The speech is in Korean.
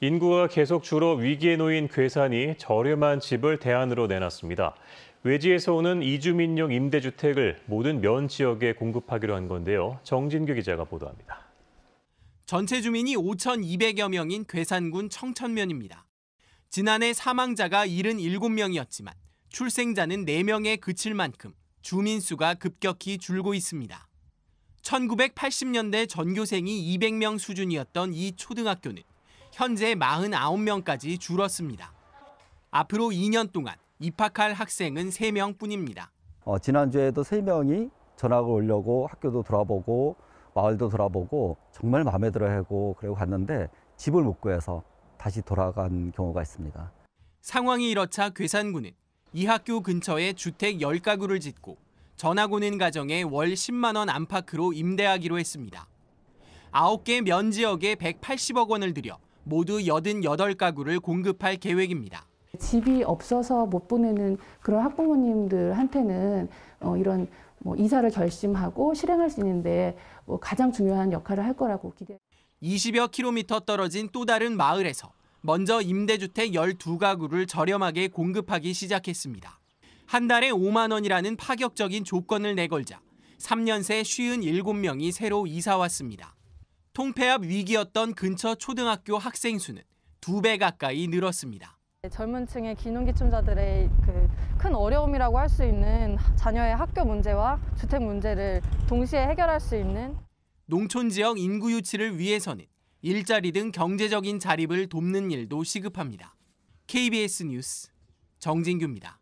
인구가 계속 줄어 위기에 놓인 괴산이 저렴한 집을 대안으로 내놨습니다. 외지에서 오는 이주민용 임대주택을 모든 면 지역에 공급하기로 한 건데요. 정진규 기자가 보도합니다. 전체 주민이 5,200여 명인 괴산군 청천면입니다. 지난해 사망자가 77명이었지만 출생자는 4명에 그칠 만큼 주민 수가 급격히 줄고 있습니다. 1980년대 전교생이 200명 수준이었던 이 초등학교는 현재 49명까지 줄었습니다. 앞으로 2년 동안 입학할 학생은 3명뿐입니다. 어, 지난주에도 세명이 전학을 오려고 학교도 돌아보고 마을도 돌아보고 정말 마음에 들어 하고 그리고 갔는데 집을 못 구해서 다시 돌아간 경우가 있습니다. 상황이 이렇자 괴산군은 이 학교 근처에 주택 10가구를 짓고 전학 오는 가정에 월 10만 원 안팎으로 임대하기로 했습니다. 9개 면 지역에 180억 원을 들여 모두 88가구를 공급할 계획입니다. 집이 없어서 못 보내는 그런 학부모님들한테는 어, 이런 뭐 이사를 결심하고 실행할 수 있는데 뭐 가장 중요한 역할을 할 거라고 기대. 20여 킬로미터 떨어진 또 다른 마을에서 먼저 임대주택 12가구를 저렴하게 공급하기 시작했습니다. 한 달에 5만 원이라는 파격적인 조건을 내걸자 3년 새 57명이 새로 이사 왔습니다. 통폐합 위기였던 근처 초등학교 학생 수는 두 배 가까이 늘었습니다. 젊은 층의 기농기촌자들의 그 큰 어려움이라고 할 수 있는 자녀의 학교 문제와 주택 문제를 동시에 해결할 수 있는 농촌 지역 인구 유치를 위해서는 일자리 등 경제적인 자립을 돕는 일도 시급합니다. KBS 뉴스 정진규입니다.